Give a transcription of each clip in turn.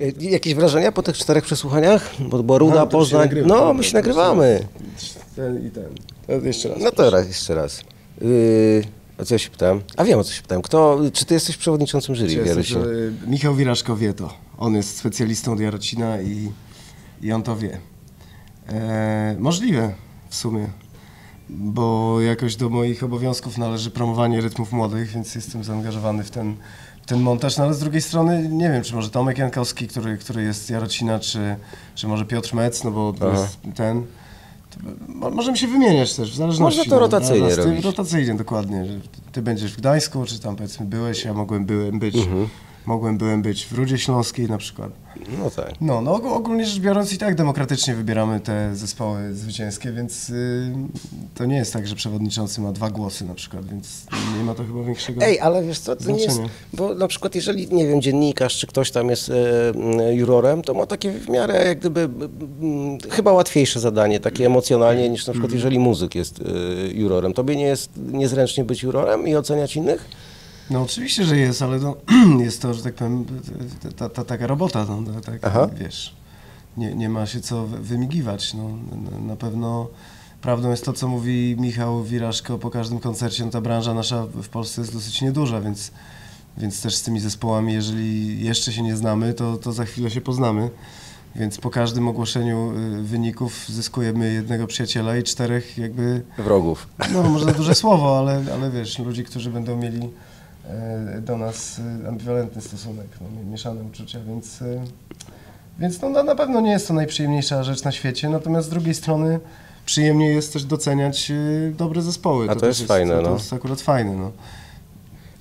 Y, Jakieś wrażenia po tych czterech przesłuchaniach? Bo była Ruda, się Poznań. nagrywa, no, my się to nagrywamy. Ten i ten. To jeszcze raz. No to raz, jeszcze raz. Yy, o co ja się pytałem? A wiem, o co się pytałem. Kto, czy ty jesteś przewodniczącym jury? Się. że Michał Wiraszko wie to. On jest specjalistą od Jarocina i, i on to wie. E, możliwe w sumie, bo jakoś do moich obowiązków należy promowanie rytmów młodych, więc jestem zaangażowany w ten, ten montaż. No ale z drugiej strony nie wiem, czy może Tomek Jankowski, który, który jest Jarocina, czy, czy może Piotr Mec, no bo to Aha. jest ten. Mo- Możemy się wymieniać też, w zależności. Można to no, rotacyjnie tym- robić. Rotacyjnie, dokładnie. Ty będziesz w Gdańsku, czy tam powiedzmy byłeś, ja mogłem byłem być, Mhm. Mogłem byłem być w Rudzie Śląskiej na przykład. No tak. No, no ogó- ogólnie rzecz biorąc i tak demokratycznie wybieramy te zespoły zwycięskie, więc y, to nie jest tak, że przewodniczący ma dwa głosy na przykład, więc nie ma to chyba większego Ej, ale wiesz co, to nie jest, bo na przykład jeżeli, nie wiem, dziennikarz czy ktoś tam jest e, jurorem, to ma takie w miarę jak gdyby chyba łatwiejsze zadanie, takie emocjonalnie niż na przykład Mhm. jeżeli muzyk jest e, jurorem. Tobie nie jest niezręcznie być jurorem i oceniać innych? No oczywiście, że jest, ale no, jest to, że tak powiem, ta, ta, ta taka robota, no, ta- tak, Aha. wiesz, nie, nie ma się co wy- wymigiwać, no, na, pewno prawdą jest to, co mówi Michał Wiraszko po każdym koncercie, no, ta branża nasza w Polsce jest dosyć nieduża, więc, więc też z tymi zespołami, jeżeli jeszcze się nie znamy, to, to za chwilę się poznamy. Więc po każdym ogłoszeniu y, wyników zyskujemy jednego przyjaciela i czterech jakby Wrogów. no może za duże słowo, ale, ale wiesz, ludzi, którzy będą mieli do nas e, ambiwalentny stosunek, no, mi- mieszane uczucia, więc, e, więc no, na, pewno nie jest to najprzyjemniejsza rzecz na świecie, natomiast z drugiej strony przyjemnie jest też doceniać e, dobre zespoły. A to też jest fajne, To, no. to jest akurat fajne, no.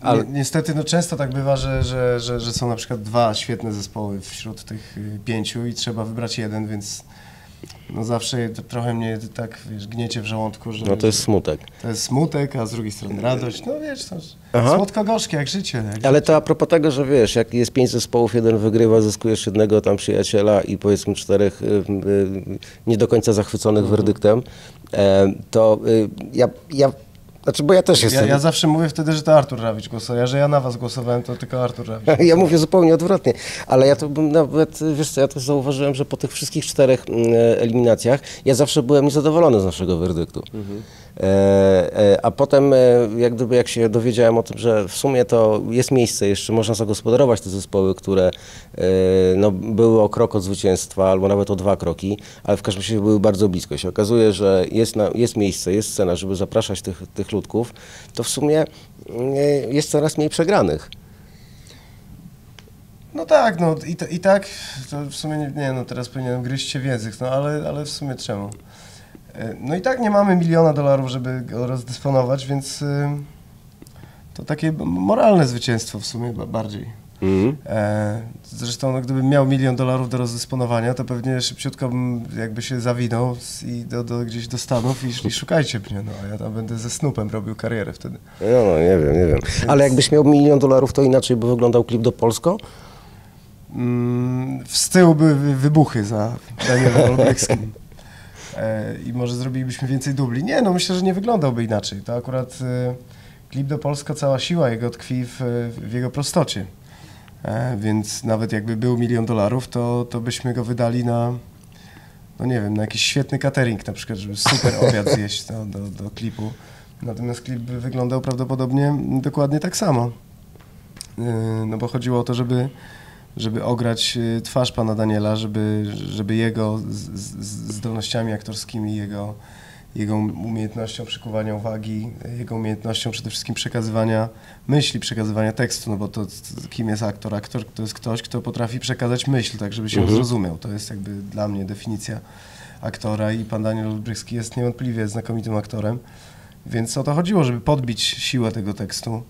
Ale- Ni- Niestety no, często tak bywa, że, że, że, że są na przykład dwa świetne zespoły wśród tych pięciu i trzeba wybrać jeden, więc no zawsze to trochę mnie tak wiesz, gniecie w żołądku, że No to jest smutek. to jest smutek, a z drugiej strony radość. No wiesz, to słodko-gorzkie jak życie. Jak Ale to a propos tego, że wiesz, jak jest pięć zespołów, jeden wygrywa, zyskujesz jednego tam przyjaciela i powiedzmy czterech y, y, nie do końca zachwyconych Mhm. werdyktem, e, to y, ja, ja, znaczy bo ja też Ja, jestem... ja zawsze mówię wtedy, że to Artur Rawicz głosował. Ja, że ja na was głosowałem, to tylko Artur Rawicz. Ja mówię zupełnie odwrotnie, ale ja to bym nawet, wiesz co, ja też zauważyłem, że po tych wszystkich czterech mm, eliminacjach ja zawsze byłem niezadowolony z naszego werdyktu. E, a potem, e, jak gdyby jak się dowiedziałem o tym, że w sumie to jest miejsce, jeszcze można zagospodarować te zespoły, które e, no, były o krok od zwycięstwa, albo nawet o dwa kroki, ale w każdym razie były bardzo blisko. Się okazuje, że jest, na, jest miejsce, jest scena, żeby zapraszać tych, tych ludków, to w sumie mm, jest coraz mniej przegranych. No tak, no i, to, i tak, to w sumie nie no teraz powinienem gryźć się w język, no ale, ale w sumie czemu? No i tak nie mamy miliona dolarów, żeby go rozdysponować, więc y, to takie moralne zwycięstwo w sumie ba- bardziej. Mhm. E, Zresztą no, gdybym miał milion dolarów do rozdysponowania, to pewnie szybciutko bym jakby się zawinął i do, do, gdzieś do Stanów i szli szukajcie mnie, no a ja tam będę ze Snoopem robił karierę wtedy. No, no, nie wiem, nie wiem. Ale jakbyś miał milion dolarów, to inaczej by wyglądał klip do Polsko? Mm, z tyłu były wy- wybuchy za Danielem Olbrychskim. E, I może zrobilibyśmy więcej dubli. Nie, no myślę, że nie wyglądałby inaczej. To akurat e, klip do Polska, cała siła jego tkwi w, w jego prostocie. E, więc nawet jakby był milion dolarów, to, to byśmy go wydali na, no nie wiem, na jakiś świetny catering na przykład, żeby super obiad zjeść do, do, do klipu. Natomiast klip by wyglądał prawdopodobnie dokładnie tak samo. E, No bo chodziło o to, żeby żeby ograć y, twarz pana Daniela, żeby, żeby jego z, z, zdolnościami aktorskimi, jego, jego umiejętnością przykuwania uwagi, jego umiejętnością przede wszystkim przekazywania myśli, przekazywania tekstu, no bo to, to kim jest aktor? Aktor to jest ktoś, kto potrafi przekazać myśl, tak żeby się Mhm. zrozumiał. To jest jakby dla mnie definicja aktora i pan Daniel Olbrychski jest niewątpliwie znakomitym aktorem, więc o to chodziło, żeby podbić siłę tego tekstu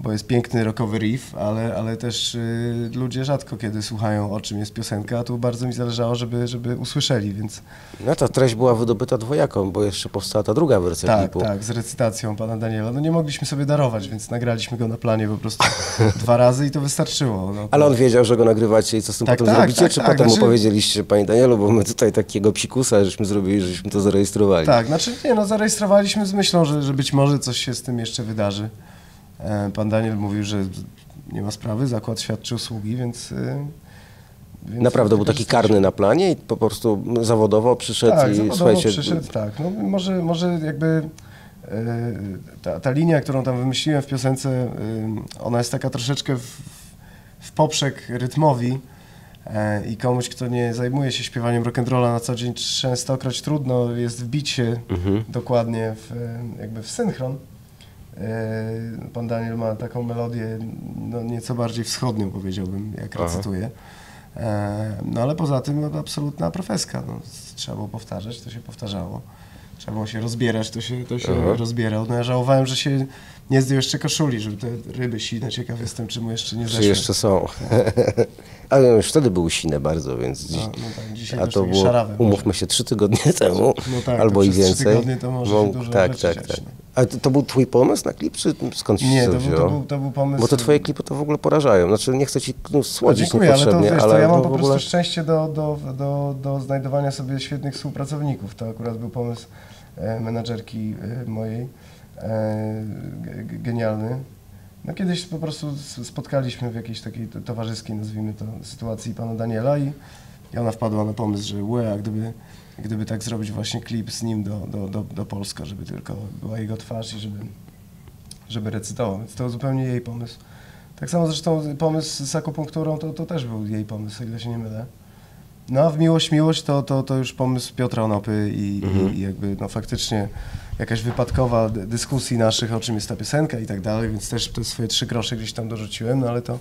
bo jest piękny rockowy riff, ale, ale też y, ludzie rzadko kiedy słuchają o czym jest piosenka, a tu bardzo mi zależało, żeby, żeby usłyszeli, więc No to treść była wydobyta dwojaką, bo jeszcze powstała ta druga wersja tak, klipu. tak, z recytacją pana Daniela. No nie mogliśmy sobie darować, więc nagraliśmy go na planie po prostu dwa razy i to wystarczyło. No, Ale on wiedział, że go nagrywacie i co z tym Tak, potem tak, zrobicie, tak, czy tak, potem mu znaczy- powiedzieliście, panie Danielu, bo my tutaj takiego psikusa żeśmy zrobili, żeśmy to zarejestrowali. Tak, znaczy nie, no zarejestrowaliśmy z myślą, że, że być może coś się z tym jeszcze wydarzy. E, Pan Daniel mówił, że nie ma sprawy, zakład świadczy usługi, więc y, Więc Naprawdę był taki karny na planie i po prostu zawodowo przyszedł tak, i zawodowo słuchajcie, przyszedł, tak. No, może, może jakby e, ta, ta linia, którą tam wymyśliłem w piosence, e, ona jest taka troszeczkę w, w poprzek rytmowi e, i komuś, kto nie zajmuje się śpiewaniem rock'n'rolla na co dzień, częstokroć trudno jest wbić się Mhm. dokładnie w, e, jakby w synchron. E, Pan Daniel ma taką melodię no, nieco bardziej wschodnią, powiedziałbym, jak Aha. recytuje. No ale poza tym no, absolutna profeska. No, trzeba było powtarzać, to się powtarzało. Trzeba było się rozbierać, to się, to się Aha. rozbierał. No ja żałowałem, że się nie zdjął jeszcze koszuli, żeby te ryby sine. Ciekaw jestem, czy mu jeszcze nie czy zeszły. jeszcze są. Ale już wtedy były sine bardzo, więc No, dziś, no tak, dzisiaj a to było, umówmy się, trzy tygodnie temu, No tak, to albo i przez trzy więcej. tygodnie to może się dużo tak, tak, tak. no. Ale to, to był twój pomysł na klip, czy skąd ci Nie, się to to był, to, był, to był pomysł... Bo te twoje klipy to w ogóle porażają. Znaczy nie chcę ci no, słodzić Dziękuję, ale to, niepotrzebnie, wiesz, ale to ja mam to po w ogóle... prostu szczęście do, do, do, do znajdowania sobie świetnych współpracowników. To akurat był pomysł e, menadżerki e, mojej, e, ge- ge- genialny. No kiedyś po prostu spotkaliśmy w jakiejś takiej to- towarzyskiej, nazwijmy to, sytuacji pana Daniela i, i ona wpadła na pomysł, że łe, a gdyby, gdyby tak zrobić właśnie klip z nim do, do, do, do Polska, żeby tylko była jego twarz i żeby, żeby recytował. Więc to zupełnie jej pomysł. Tak samo zresztą pomysł z akupunkturą to, to też był jej pomysł, o ile się nie mylę. No a w Miłość, Miłość to, to, to już pomysł Piotra Onopy i, Mhm. i jakby no faktycznie jakaś wypadkowa dy- dyskusji naszych, o czym jest ta piosenka i tak dalej, więc też te swoje trzy grosze gdzieś tam dorzuciłem, no ale to,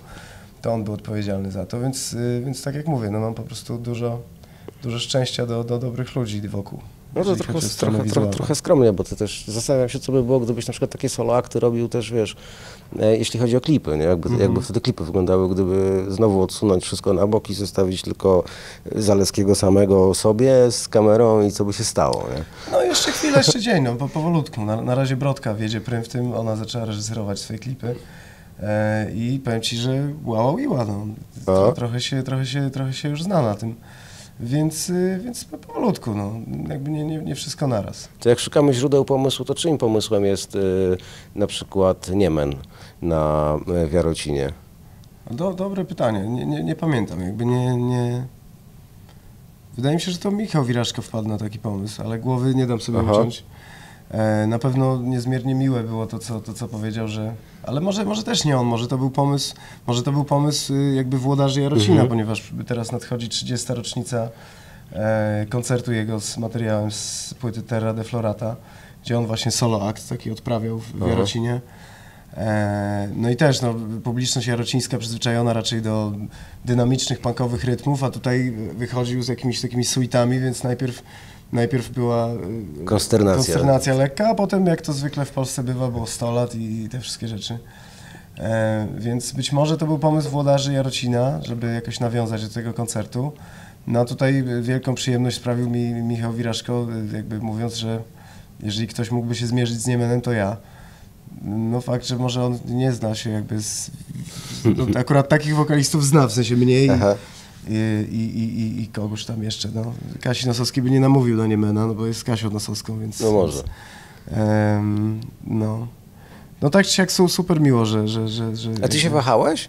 to on był odpowiedzialny za to, więc, y, więc tak jak mówię, no mam po prostu dużo, dużo szczęścia do, do dobrych ludzi wokół. No to trochę, trochę, trochę, trochę skromnie, bo to też zastanawiam się, co by było, gdybyś na przykład takie solo akty robił też, wiesz, e, jeśli chodzi o klipy, nie? Jakby, Mhm. jakby wtedy klipy wyglądały, gdyby znowu odsunąć wszystko na bok i zostawić tylko Zaleskiego samego sobie z kamerą i co by się stało, nie? No jeszcze chwilę, jeszcze dzień, no po, powolutku. Na, na razie Brodka wiedzie prym w tym, ona zaczęła reżyserować swoje klipy. E, I powiem Ci, że wow, iła, no. To, A? trochę, się, trochę, się, trochę się już zna na tym. Więc, y, więc powolutku, no. Jakby nie, nie, nie wszystko naraz. To jak szukamy źródeł pomysłu, to czyim pomysłem jest y, na przykład Niemen na y, Wiarocinie? Do, dobre pytanie, nie, nie, nie pamiętam, jakby nie, nie... Wydaje mi się, że to Michał Wiraszko wpadł na taki pomysł, ale głowy nie dam sobie Aha. uciąć. E, na pewno niezmiernie miłe było to co, to, co powiedział, że... Ale może, może też nie on, może to był pomysł, może to był pomysł y, jakby włodarzy Jarocina, Mhm. ponieważ teraz nadchodzi 30. rocznica e, koncertu jego z materiałem z płyty Terra de Florata, gdzie on właśnie solo akt taki odprawiał w, w Aha. Jarocinie. E, No i też no, publiczność jarocińska przyzwyczajona raczej do dynamicznych, punkowych rytmów, a tutaj wychodził z jakimiś takimi suitami, więc najpierw, najpierw była e, Konsternacja. konsternacja lekka, a potem jak to zwykle w Polsce bywa, było 100 lat i te wszystkie rzeczy. E, Więc być może to był pomysł włodarzy Jarocina, żeby jakoś nawiązać do tego koncertu. No tutaj wielką przyjemność sprawił mi Michał Wiraszko, e, jakby mówiąc, że jeżeli ktoś mógłby się zmierzyć z Niemenem, to ja. No fakt, że może on nie zna się jakby z... No, akurat takich wokalistów zna, w sensie mnie i, Aha. I, i, i, kogoś tam jeszcze. No. Kasi Nosowski by nie namówił do Niemena, no bo jest Kasią Nosowską, więc... No może. Em, no. No tak czy siak su- super miło, że... że, że, że A ty się wahałeś?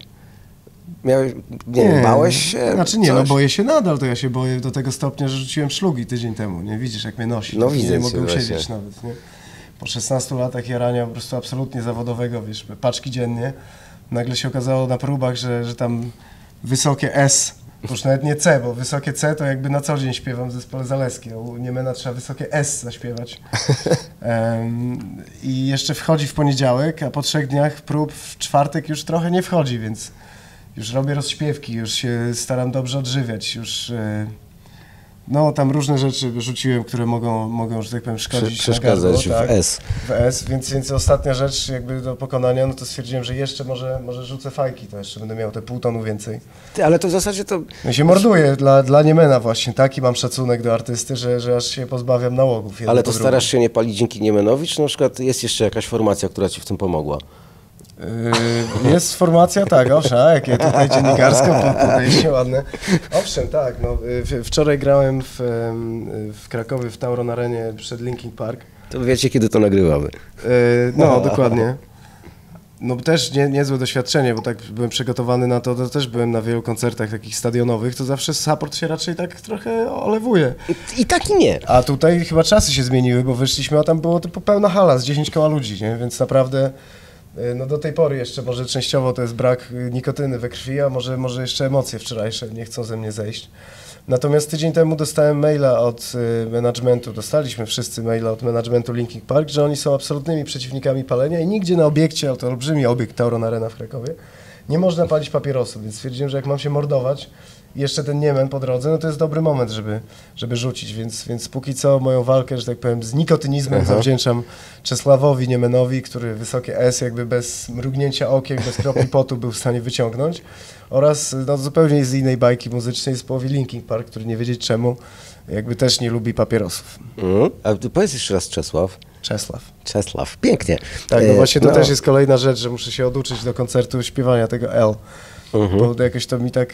Miałeś, nie, wiem, bałeś się? Znaczy nie, no Coś? boję się nadal, to ja się boję do tego stopnia, że rzuciłem szlugi tydzień temu, nie? Widzisz jak mnie nosi. No nie, widzę Nie mogę usiedzieć nawet, nie? Po 16 latach jarania po prostu absolutnie zawodowego, wiesz, paczki dziennie. Nagle się okazało na próbach, że, że tam wysokie S, już nawet nie C, bo wysokie C to jakby na co dzień śpiewam w zespole Zaleski, a u Niemena trzeba wysokie S zaśpiewać. Em, I jeszcze wchodzi w poniedziałek, a po trzech dniach prób w czwartek już trochę nie wchodzi, więc już robię rozśpiewki, już się staram dobrze odżywiać, już e, no tam różne rzeczy rzuciłem, które mogą, mogą że tak powiem, szkodzić przeszkadzać gardło, w S. w S, więc, więc ostatnia rzecz jakby do pokonania, no to stwierdziłem, że jeszcze może, może rzucę fajki, to jeszcze będę miał te pół tonu więcej. Ty, ale to w zasadzie to... No i się morduję dla, dla Niemena właśnie, taki mam szacunek do artysty, że, że aż się pozbawiam nałogów. Ale to starasz się nie palić dzięki Niemenowi, czy na przykład jest jeszcze jakaś formacja, która ci w tym pomogła? Yy, Jest formacja, tak, owszem, jakie tutaj dziennikarsko po- podejście ładne. Owszem, tak, no, wczoraj grałem w, w Krakowie w Tauron Arenie przed Linkin Park. To wiecie, kiedy to nagrywamy. Yy, No, dokładnie. no też nie, niezłe doświadczenie, bo tak byłem przygotowany na to, to też byłem na wielu koncertach takich stadionowych, to zawsze support się raczej tak trochę olewuje. I, tak i nie. A tutaj chyba czasy się zmieniły, bo wyszliśmy, a tam było to pełna hala z 10 koła ludzi, nie? więc naprawdę no do tej pory jeszcze może częściowo to jest brak y, nikotyny we krwi, a może, może jeszcze emocje wczorajsze nie chcą ze mnie zejść. Natomiast tydzień temu dostałem maila od y, managementu, dostaliśmy wszyscy maila od managementu Linking Park, że oni są absolutnymi przeciwnikami palenia i nigdzie na obiekcie, a to olbrzymi obiekt Tauron Arena w Krakowie, nie można palić papierosów, więc stwierdziłem, że jak mam się mordować jeszcze ten Niemen po drodze, no to jest dobry moment, żeby, żeby rzucić, więc, więc póki co moją walkę, że tak powiem, z nikotynizmem Aha. zawdzięczam Czesławowi Niemenowi, który wysokie S jakby bez mrugnięcia okiem, bez kropli potu był w stanie wyciągnąć oraz no, zupełnie z innej bajki muzycznej z połowy Linking Park, który nie wiedzieć czemu jakby też nie lubi papierosów. Mm. A ty powiedz jeszcze raz Czesław. Czesław. Czesław, pięknie. Tak, no E, właśnie to też jest kolejna rzecz, że muszę się oduczyć do koncertu śpiewania tego L, Mhm. bo jakoś to mi tak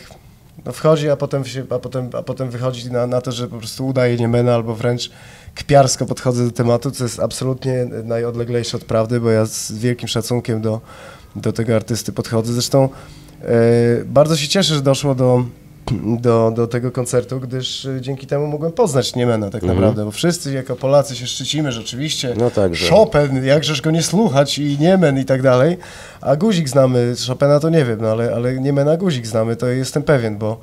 no, wchodzi, a potem, się, a potem, a potem wychodzi na, na to, że po prostu udaje niemena albo wręcz kpiarsko podchodzę do tematu, co jest absolutnie najodleglejsze od prawdy, bo ja z wielkim szacunkiem do, do tego artysty podchodzę. Zresztą e, bardzo się cieszę, że doszło do, do, do tego koncertu, gdyż e, dzięki temu mogłem poznać Niemena tak naprawdę, bo wszyscy jako Polacy się szczycimy, że oczywiście No tak, że- Chopin, jakżeż go nie słuchać i Niemen i tak dalej, a Guzik znamy, Chopina to nie wiem, no ale, ale Niemena Guzik znamy, to jestem pewien, bo,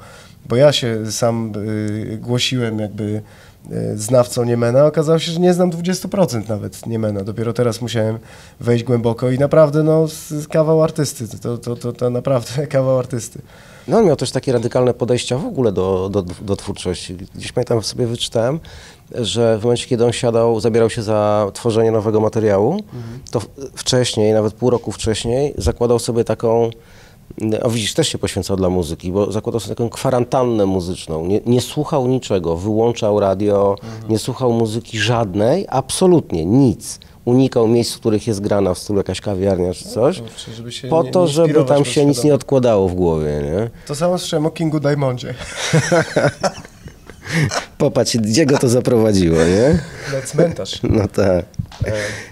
bo ja się sam y, głosiłem jakby y, znawcą Niemena, okazało się, że nie znam 20% nawet Niemena, dopiero teraz musiałem wejść głęboko i naprawdę no kawał artysty, to, to, to, to naprawdę kawał artysty. No on miał też takie radykalne podejścia w ogóle do, do, do twórczości. Gdzieś pamiętam sobie wyczytałem, że w momencie, kiedy on siadał, zabierał się za tworzenie nowego materiału, to w- wcześniej, nawet pół roku wcześniej, zakładał sobie taką, o widzisz, też się poświęcał dla muzyki, bo zakładał sobie taką kwarantannę muzyczną. Nie, nie słuchał niczego, wyłączał radio, nie słuchał muzyki żadnej, absolutnie nic. Unikał miejsc, w których jest grana, w stylu jakaś kawiarnia czy coś, się po nie- to, żeby tam się nic nie odkładało w głowie, nie? To samo słyszałem o Kingu Diamondzie. Popatrz, gdzie go to zaprowadziło, nie? Na cmentarz. No tak.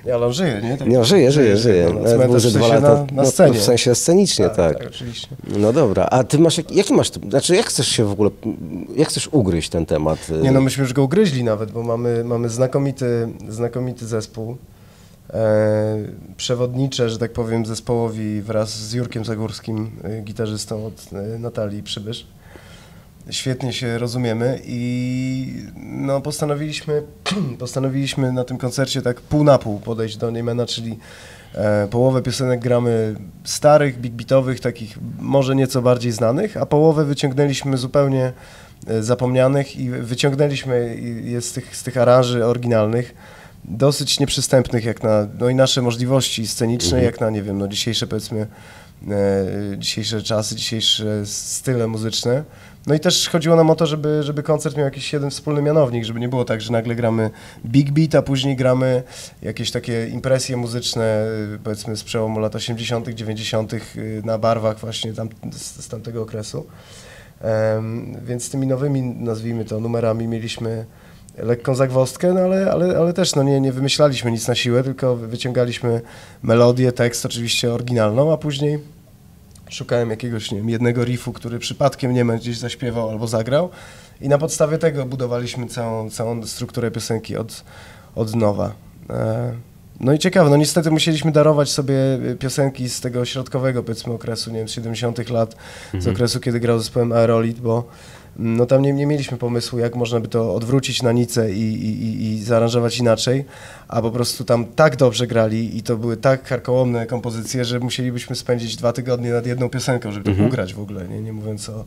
E, ale on żyje, nie? Tak- Nie, żyje, żyje, żyje. No, cmentarz był dwa lata. na, na no, scenie. w sensie scenicznie, tak. tak, oczywiście. No dobra, a ty masz, jak- jaki masz, znaczy jak chcesz się w ogóle, jak chcesz ugryźć ten temat? Nie no, myśmy już go ugryźli nawet, bo mamy, mamy znakomity, znakomity zespół. E, przewodnicze, że tak powiem, zespołowi wraz z Jurkiem Zagórskim, e, gitarzystą od e, Natalii Przybysz. Świetnie się rozumiemy i no, postanowiliśmy, postanowiliśmy na tym koncercie tak pół na pół podejść do Niemena, czyli połowę piosenek gramy starych, big beatowych, takich może nieco bardziej znanych, a połowę wyciągnęliśmy zupełnie zapomnianych i wyciągnęliśmy je z tych, z tych aranży oryginalnych, dosyć nieprzystępnych jak na no i nasze możliwości sceniczne, jak na, nie wiem, no dzisiejsze powiedzmy, e, dzisiejsze czasy, dzisiejsze style muzyczne. No i też chodziło nam o to, żeby, żeby koncert miał jakiś jeden wspólny mianownik, żeby nie było tak, że nagle gramy big beat, a później gramy jakieś takie impresje muzyczne, y, powiedzmy z przełomu lat 80., 90. y, na barwach właśnie tam, z, z tamtego okresu. Em, więc z tymi nowymi, nazwijmy to, numerami mieliśmy lekką zagwozdkę, no ale, ale, ale też no nie, nie wymyślaliśmy nic na siłę, tylko wyciągaliśmy melodię, tekst oczywiście oryginalną, a później szukałem jakiegoś, nie wiem, jednego riffu, który przypadkiem nie wiem, gdzieś zaśpiewał albo zagrał i na podstawie tego budowaliśmy całą, całą strukturę piosenki od, od nowa. E, No i ciekawe, no niestety musieliśmy darować sobie piosenki z tego środkowego, powiedzmy, okresu, nie wiem, z 70 lat, z okresu, kiedy grał zespołem Aerolit, bo no tam nie, nie mieliśmy pomysłu, jak można by to odwrócić na nicę i, i, i, zaaranżować inaczej, a po prostu tam tak dobrze grali i to były tak karkołomne kompozycje, że musielibyśmy spędzić dwa tygodnie nad jedną piosenką, żeby to ugrać w ogóle, nie, nie mówiąc o,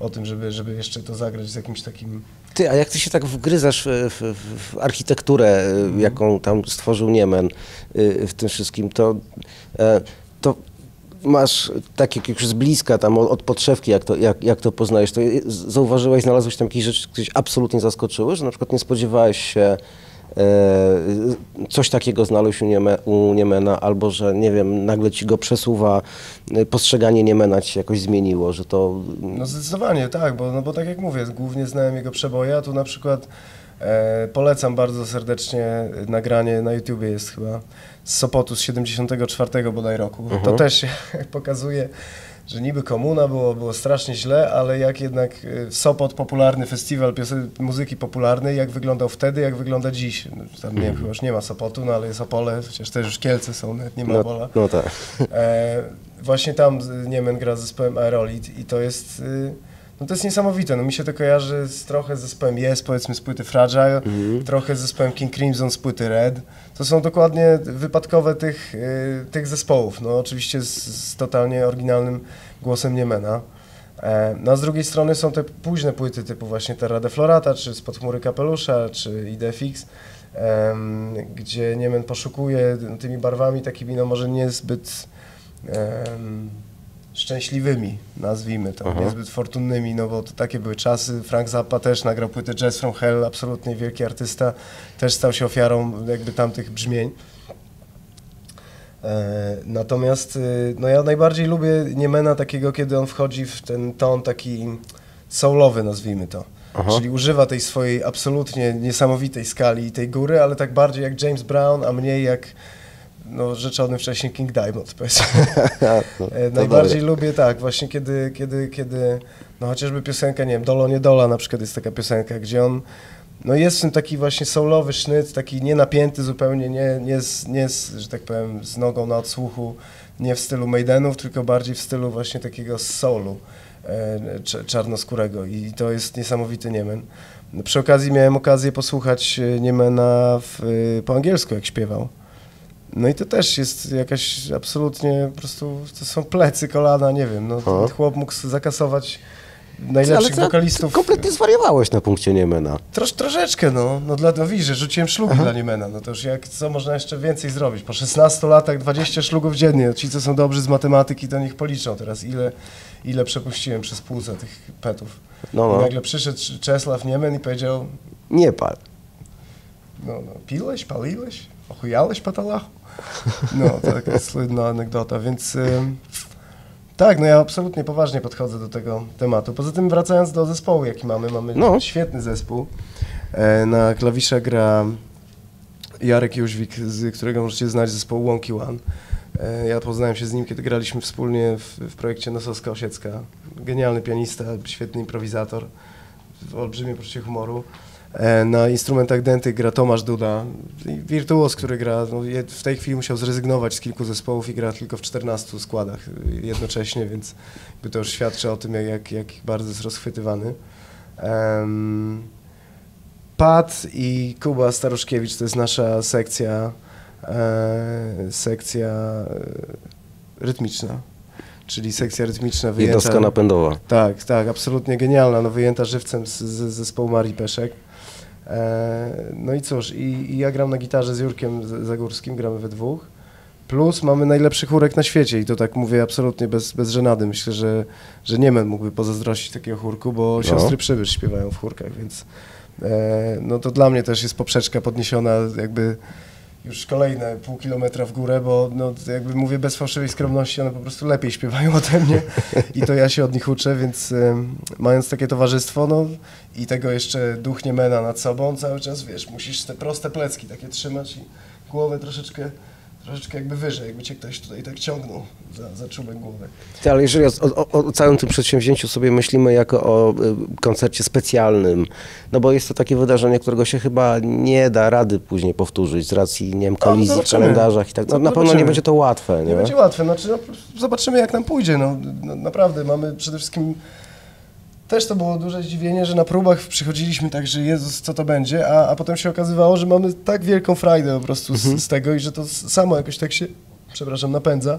o tym, żeby, żeby jeszcze to zagrać z jakimś takim... Ty, a jak ty się tak wgryzasz w, w, w architekturę, y, jaką tam stworzył Niemen y, w tym wszystkim, to, e, to masz tak jak już z bliska tam od, od podszewki, jak to, jak, jak to poznajesz, to zauważyłeś, znalazłeś tam jakieś rzeczy, które absolutnie zaskoczyły, że na przykład nie spodziewałeś się e, coś takiego znaleźć u, Nieme, u Niemena, albo że, nie wiem, nagle ci go przesuwa, y, postrzeganie Niemena ci się jakoś zmieniło, że to... No zdecydowanie, tak, bo, no bo tak jak mówię, głównie znałem jego przeboje, a tu na przykład E, polecam bardzo serdecznie nagranie na YouTubie jest chyba z Sopotu z 74 bodaj roku. To Mhm. też się pokazuje, że niby komuna było, było strasznie źle, ale jak jednak e, Sopot, popularny festiwal muzyki popularnej, jak wyglądał wtedy, jak wygląda dziś. No, Tam nie wiem, chyba już nie ma Sopotu, no ale jest Opole, chociaż też już Kielce są, nawet nie ma No, Opola. no tak. E, właśnie tam Niemen gra z zespołem Aerolit i to jest, y, no to jest niesamowite. No mi się to kojarzy z, trochę z zespołem Yes, powiedzmy z płyty Fragile, trochę z zespołem King Crimson z płyty Red. To są dokładnie wypadkowe tych, y, tych zespołów. No oczywiście z, z totalnie oryginalnym głosem Niemena. E, No a z drugiej strony są te późne płyty typu właśnie Terra de Florata, czy Spod chmury kapelusza, czy Idefix, em, gdzie Niemen poszukuje tymi barwami takimi, no może niezbyt em, szczęśliwymi, nazwijmy to, Aha. niezbyt fortunnymi, no bo to takie były czasy. Frank Zappa też nagrał płytę Jazz from Hell, absolutnie wielki artysta, też stał się ofiarą jakby tamtych brzmień. E, Natomiast y, no ja najbardziej lubię Niemena takiego, kiedy on wchodzi w ten ton taki soulowy, nazwijmy to. Aha. Czyli używa tej swojej absolutnie niesamowitej skali i tej góry, ale tak bardziej jak James Brown, a mniej jak no, rzeczony wcześniej King Diamond, powiedzmy. No, E, Najbardziej dobre. lubię tak, właśnie kiedy, kiedy, kiedy, no chociażby piosenka, nie wiem, Dolo nie Dola na przykład jest taka piosenka, gdzie on, no jest w tym taki właśnie soulowy sznyt, taki nienapięty zupełnie, nie, nie, z, nie z, że tak powiem, z nogą na odsłuchu, nie w stylu Maidenów, tylko bardziej w stylu właśnie takiego soulu e, cz- czarnoskórego i to jest niesamowity Niemen. Przy okazji miałem okazję posłuchać e, Niemena w, e, po angielsku, jak śpiewał. No i to też jest jakaś absolutnie po prostu, to są plecy, kolana, nie wiem, no Aha. ten chłop mógł zakasować najlepszych Ale to- wokalistów. Kompletnie zwariowałeś na punkcie Niemena. Trosz, troszeczkę, no, no dla, no widzisz, że rzuciłem szlugi dla Niemena, no to już jak, co można jeszcze więcej zrobić? Po 16 latach 20 szlugów dziennie, ci co są dobrzy z matematyki, to niech policzą teraz, ile, ile przepuściłem przez płuca tych petów. No, I no. nagle przyszedł Czesław Niemen i powiedział, Nie pal. no, no piłeś, paliłeś, ochujałeś po talachu? No, taka słynna anegdota, więc tak, no ja absolutnie poważnie podchodzę do tego tematu. Poza tym wracając do zespołu, jaki mamy, mamy No. świetny zespół. E, na klawiszach gra Jarek Jóźwik, z którego możecie znać zespołu Wonky One. E, ja poznałem się z nim, kiedy graliśmy wspólnie w, w projekcie Nosowska Osiecka. Genialny pianista, świetny improwizator, olbrzymie poczucie humoru. E, Na instrumentach denty gra Tomasz Duda, wirtuos, który gra, no, w tej chwili musiał zrezygnować z kilku zespołów i gra tylko w 14 składach jednocześnie, więc jakby to już świadczy o tym, jak, jak, jak bardzo jest rozchwytywany. Em, Pat i Kuba Staruszkiewicz to jest nasza sekcja, e, sekcja e, rytmiczna, czyli sekcja rytmiczna wyjęta... Jednostka napędowa. Tak, tak, absolutnie genialna, no wyjęta żywcem z, z zespołu Marii Peszek. E, no i cóż, i, i ja gram na gitarze z Jurkiem Zagórskim, gramy we dwóch. Plus mamy najlepszy chórek na świecie i to tak mówię absolutnie bez, bez żenady. Myślę, że, że Niemen mógłby pozazdrościć takiego chórku, bo siostry Przybysz śpiewają w chórkach, więc e, no to dla mnie też jest poprzeczka podniesiona jakby już kolejne pół kilometra w górę, bo no, jakby mówię bez fałszywej skromności, one po prostu lepiej śpiewają ode mnie i to ja się od nich uczę, więc em, mając takie towarzystwo, no i tego jeszcze duch Niemena nad sobą, cały czas, wiesz, musisz te proste plecki takie trzymać i głowę troszeczkę, troszeczkę jakby wyżej, jakby cię ktoś tutaj tak ciągnął za, za czubek głowy. Ale jeżeli o, o, o całym tym przedsięwzięciu sobie myślimy jako o y, koncercie specjalnym, no bo jest to takie wydarzenie, którego się chyba nie da rady później powtórzyć z racji, nie wiem, kolizji w zobaczymy. kalendarzach i tak. No, na pewno nie będzie to łatwe, nie? Nie będzie łatwe, znaczy, no, zobaczymy jak nam pójdzie. No, no, naprawdę, mamy przede wszystkim. Też to było duże zdziwienie, że na próbach przychodziliśmy tak, że Jezus, co to będzie, a, a potem się okazywało, że mamy tak wielką frajdę po prostu z, z tego i że to samo jakoś tak się, przepraszam, napędza,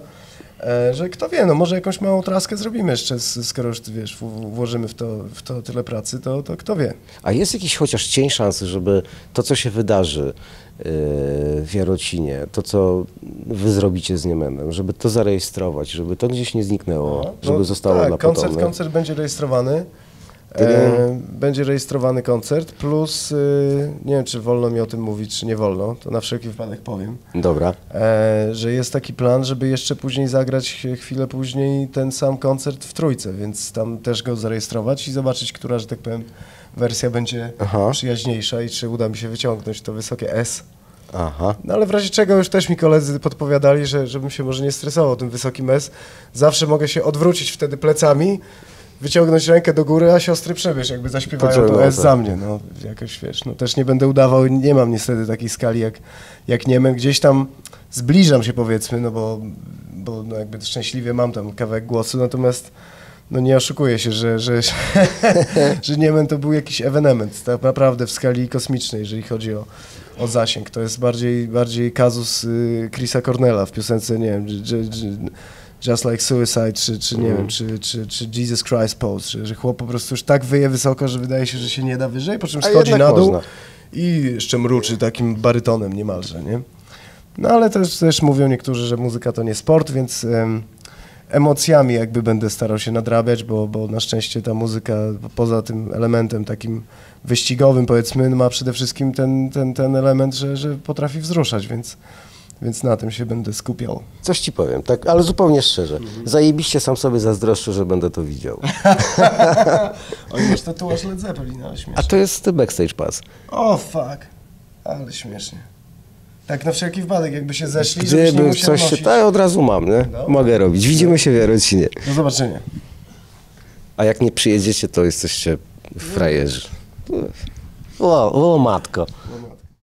że kto wie, no może jakąś małą traskę zrobimy jeszcze, skoro już, wiesz, włożymy w to, w to tyle pracy, to, to kto wie. A jest jakiś chociaż cień szansy, żeby to, co się wydarzy yy, w Jarocinie, to, co wy zrobicie z Niemenem, żeby to zarejestrować, żeby to gdzieś nie zniknęło, No, żeby zostało tak, na koncert, potomne? koncert będzie rejestrowany. E, będzie rejestrowany koncert, plus y, nie wiem, czy wolno mi o tym mówić, czy nie wolno, to na wszelki wypadek powiem, Dobra. e, że jest taki plan, żeby jeszcze później zagrać chwilę później ten sam koncert w Trójce, więc tam też go zarejestrować i zobaczyć, która, że tak powiem, wersja będzie Aha. przyjaźniejsza i czy uda mi się wyciągnąć to wysokie S. Aha. No ale w razie czego już też mi koledzy podpowiadali, że żebym się może nie stresował tym wysokim S. Zawsze mogę się odwrócić wtedy plecami, wyciągnąć rękę do góry, a siostry przebierz, jakby zaśpiewają to S tak. za mnie. No jakoś wiesz, no też nie będę udawał, nie mam niestety takiej skali jak, jak Niemen. Gdzieś tam zbliżam się powiedzmy, no bo, bo no jakby szczęśliwie mam tam kawałek głosu, natomiast no nie oszukuję się, że, że, że Niemen to był jakiś ewenement, tak naprawdę w skali kosmicznej, jeżeli chodzi o, o zasięg. To jest bardziej, bardziej kazus y, Chrisa Cornella w piosence, nie wiem, Just Like Suicide, czy, czy nie wiem, czy, czy, czy Jesus Christ Pose, że, że chłop po prostu już tak wyje wysoko, że wydaje się, że się nie da wyżej, po czym schodzi na dół można. i jeszcze mruczy takim barytonem niemalże, nie? No ale też, też mówią niektórzy, że muzyka to nie sport, więc em, emocjami jakby będę starał się nadrabiać, bo, bo na szczęście ta muzyka poza tym elementem takim wyścigowym powiedzmy ma przede wszystkim ten, ten, ten element, że, że potrafi wzruszać, więc, więc na tym się będę skupiał. Coś ci powiem, tak, ale zupełnie szczerze. Zajebiście sam sobie zazdroszczę, że będę to widział. Oj, masz tatuaż Led Zeppelin, ale A śmiesznie. to jest backstage pass. O, fuck. Ale śmiesznie. Tak na wszelki wypadek, jakby się zeszli, żebyś nie coś się... Tak, od razu mam, nie? Dobra. Mogę robić. Widzimy się w Jarocinie. Do zobaczenia. A jak nie przyjedziecie, to jesteście frajerzy. O, o matko. No, no.